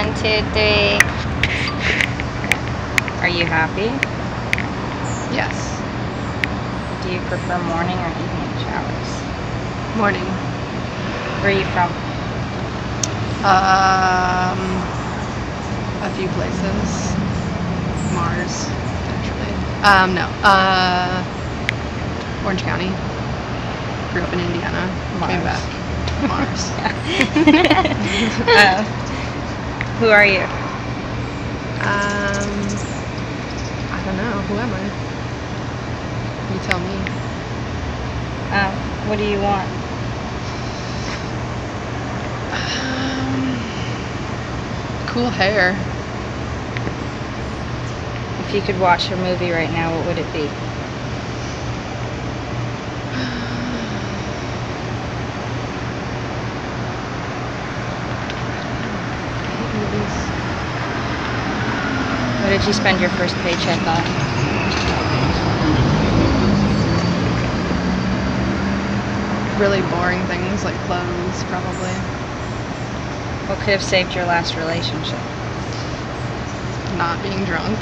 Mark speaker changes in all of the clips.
Speaker 1: One, two, three. Are you happy?
Speaker 2: Yes.
Speaker 1: Do you prefer morning or evening showers?
Speaker 2: Morning.
Speaker 1: Where are you from?
Speaker 2: Um, a few places. Mars, actually. Um, no. Uh, Orange County. Grew up in Indiana. Came
Speaker 1: Mars.
Speaker 2: back. Mars.
Speaker 1: uh, who are you?
Speaker 2: Um, I don't know. Who am I? You tell me.
Speaker 1: Um, what do you want?
Speaker 2: Um, cool hair.
Speaker 1: If you could watch a movie right now, what would it be? Did you spend your first paycheck on?
Speaker 2: Really boring things like clothes, probably.
Speaker 1: What could have saved your last relationship?
Speaker 2: Not being drunk.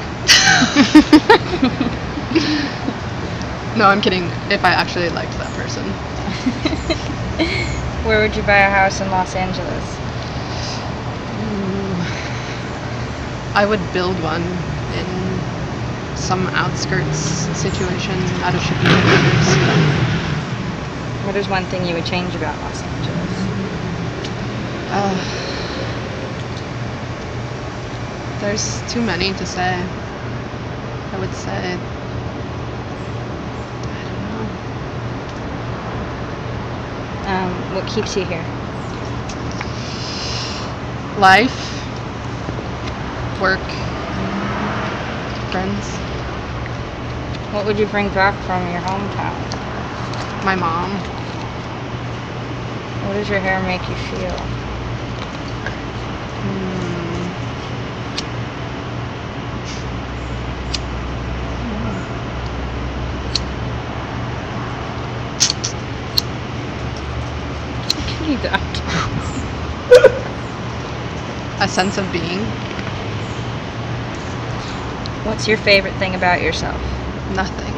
Speaker 2: no, I'm kidding. If I actually liked that person.
Speaker 1: Where would you buy a house in Los Angeles?
Speaker 2: I would build one in some outskirts situation out of shipping containers.
Speaker 1: What is one thing you would change about Los Angeles?
Speaker 2: Uh, there's too many to say. I would say. I don't know.
Speaker 1: Um, what keeps you here?
Speaker 2: Life, work, friends,
Speaker 1: What would you bring back from your hometown?
Speaker 2: my mom.
Speaker 1: What does your hair make you feel?
Speaker 2: Hmm.
Speaker 1: Give me that.
Speaker 2: A sense of being.
Speaker 1: What's your favorite thing about yourself?
Speaker 2: Nothing.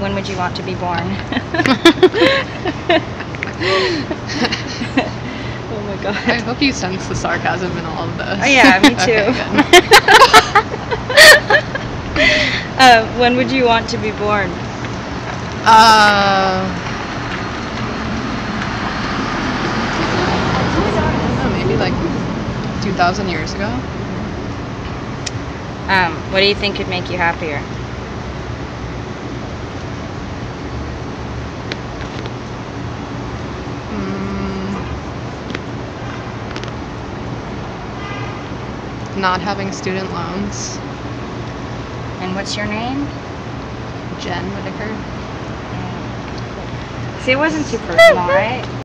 Speaker 1: When would you want to be born? oh my god.
Speaker 2: I hope you sense the sarcasm in all of this.
Speaker 1: Oh yeah, me too.
Speaker 2: Okay,
Speaker 1: uh, when would you want to be born?
Speaker 2: Uh, know, maybe like 2,000 years ago.
Speaker 1: Um, what do you think could make you happier?
Speaker 2: Mm, not having student loans.
Speaker 1: And what's your name?
Speaker 2: Jen Whitaker.
Speaker 1: See, it wasn't too personal, right?